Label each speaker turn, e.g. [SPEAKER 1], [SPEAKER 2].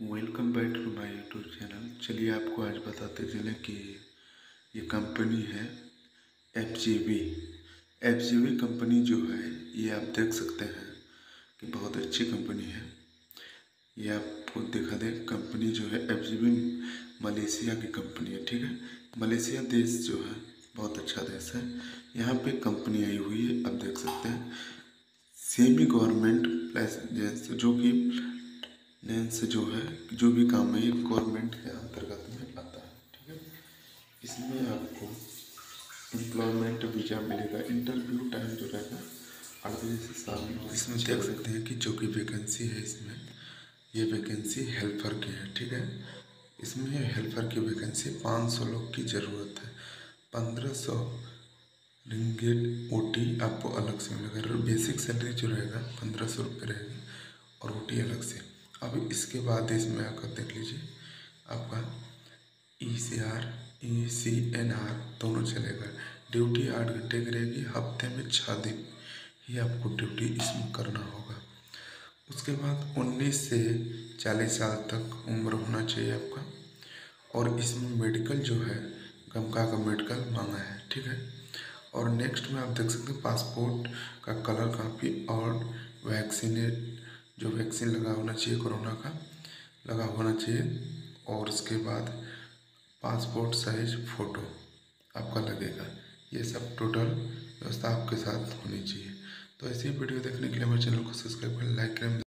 [SPEAKER 1] Welcome back to my YouTube channel चलिए आपको आज बताते चले कि ये कंपनी है F G F G company जो है, ये आप देख सकते हैं कि बहुत अच्छी कंपनी है। ये आपको दिखा दे कंपनी जो है एफ़ जी मलेशिया की कंपनी है, ठीक है? मलेशिया देश जो है, बहुत अच्छा देश है। यहाँ पे कंपनी आई हुई है, आप देख सकते हैं। सेमी गवर्नमेंट जो कि नेंस जो है जो भी काम है ये गवर्नमेंट के अंतर्गत में आता है ठीक है? इसमें आपको एम्प्लॉयमेंट वीज़ा मिलेगा। इंटरव्यू टाइम जो रहेगा आठ बजे से शाम इसमें देख सकते हैं कि जो कि वैकेंसी है इसमें ये वैकेंसी हेल्पर की है ठीक है? इसमें हेल्पर की वैकेंसी पाँच सौ लोग की ज़रूरत है। पंद्रह सौ रिंगेट ओ टी आपको अलग से मिलेगा। बेसिक सैलरी जो रहेगा पंद्रह सौ रुपये रहेगी और ओ टी अलग से अब इसके बाद इसमें आकर देख लीजिए, आपका E C R E C N R दोनों चलेगा ड्यूटी आठ घंटे की रहेगी, हफ़्ते में छः दिन ही आपको ड्यूटी इसमें करना होगा। उसके बाद उन्नीस से चालीस साल तक उम्र होना चाहिए आपका। और इसमें मेडिकल जो है, गमका का मेडिकल मांगा है, ठीक है? और नेक्स्ट में आप देख सकते हैं, पासपोर्ट का कलर काफ़ी और वैक्सीनेट जो वैक्सीन लगा होना चाहिए कोरोना का, लगा होना चाहिए। और उसके बाद पासपोर्ट साइज़ फ़ोटो आपका लगेगा। ये सब टोटल व्यवस्था आपके साथ होनी चाहिए। तो ऐसी वीडियो देखने के लिए हमारे चैनल को सब्सक्राइब करें, लाइक करें।